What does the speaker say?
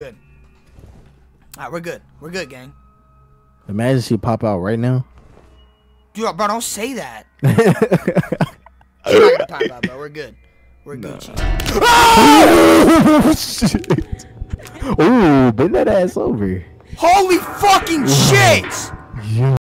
Good. Alright, we're good. We're good, gang. Imagine she pop out right now. Dude, bro, don't say that. Pop out, bro. We're good. We're good. oh bend that ass over. Holy fucking shit!